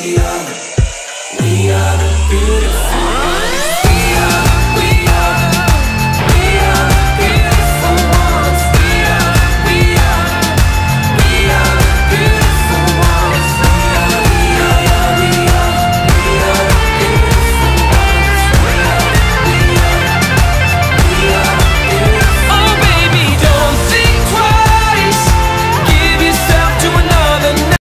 We are, we are the beautiful.